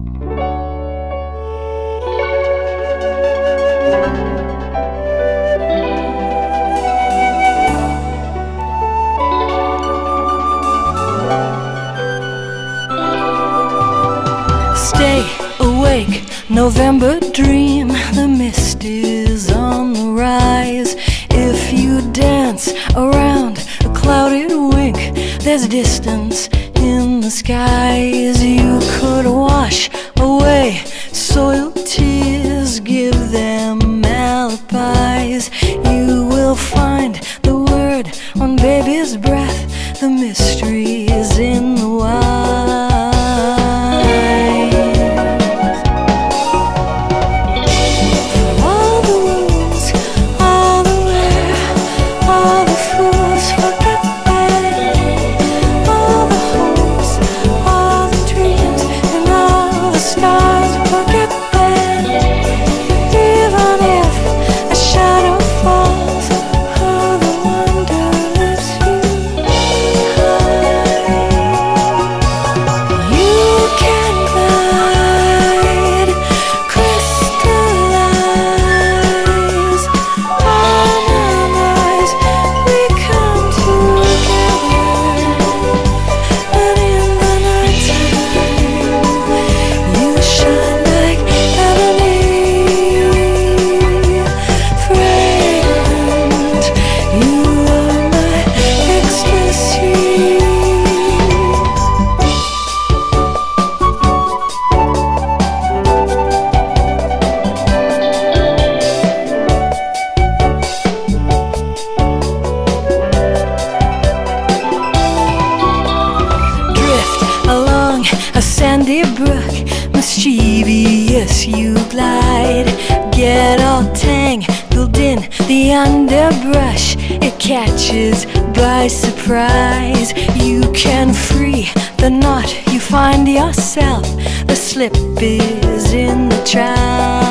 Stay awake, November dream. The mist is on the rise. If you dance around a clouded wink, there's distance in the skies. You could wash away soiled tears, give them alibis. You will find the word on baby's breath. The mystery sandy brook. Mischievous you glide, get all tangled in the underbrush. It catches by surprise. You can free the knot, you find yourself. The slip is in the trap.